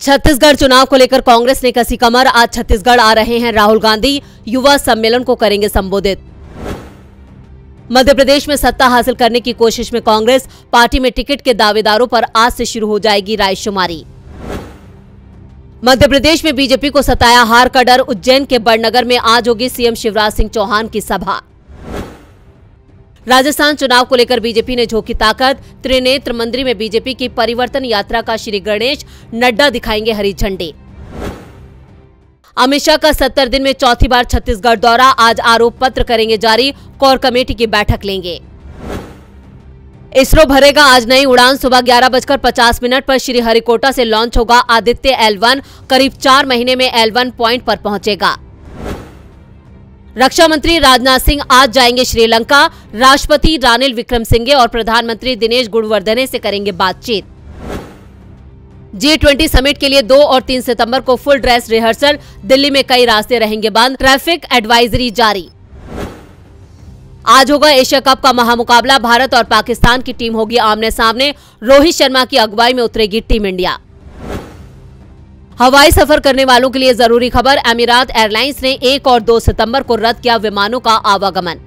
छत्तीसगढ़ चुनाव को लेकर कांग्रेस ने कसी कमर। आज छत्तीसगढ़ आ रहे हैं राहुल गांधी। युवा सम्मेलन को करेंगे संबोधित। मध्य प्रदेश में सत्ता हासिल करने की कोशिश में कांग्रेस। पार्टी में टिकट के दावेदारों पर आज से शुरू हो जाएगी रायशुमारी। मध्य प्रदेश में बीजेपी को सताया हार का डर। उज्जैन के बड़नगर में आज होगी सीएम शिवराज सिंह चौहान की सभा। राजस्थान चुनाव को लेकर बीजेपी ने झोंकी ताकत। त्रिनेत्र मंदिर में बीजेपी की परिवर्तन यात्रा का श्री गणेश नड्डा दिखाएँगे हरी झंडी। अमित शाह का सत्तर दिन में चौथी बार छत्तीसगढ़ दौरा। आज आरोप पत्र करेंगे जारी, कोर कमेटी की बैठक लेंगे। इसरो भरेगा आज नई उड़ान, सुबह ग्यारह बजकर पचास मिनट पर श्री हरिकोटा से लॉन्च होगा आदित्य एल वन। करीब चार महीने में एल वन पॉइंट पर पहुंचेगा। रक्षा मंत्री राजनाथ सिंह आज जाएँगे श्रीलंका। राष्ट्रपति रानिल विक्रमसिंघे और प्रधानमंत्री दिनेश गुणवर्धने से करेंगे बातचीत। जी ट्वेंटी समिट के लिए दो और तीन सितंबर को फुल ड्रेस रिहर्सल दिल्ली में कई रास्ते रहेंगे बंद। ट्रैफ़िक एडवाइजरी जारी। आज होगा एशिया कप का महामुकाबला। भारत और पाकिस्तान की टीम होगी आमने सामने। रोहित शर्मा की अगुवाई में उतरेगी टीम इंडिया। हवाई सफ़र करने वालों के लिए ज़रूरी खबर। अमीरात एयरलाइंस ने एक और दो सितंबर को रद्द किया विमानों का आवागमन।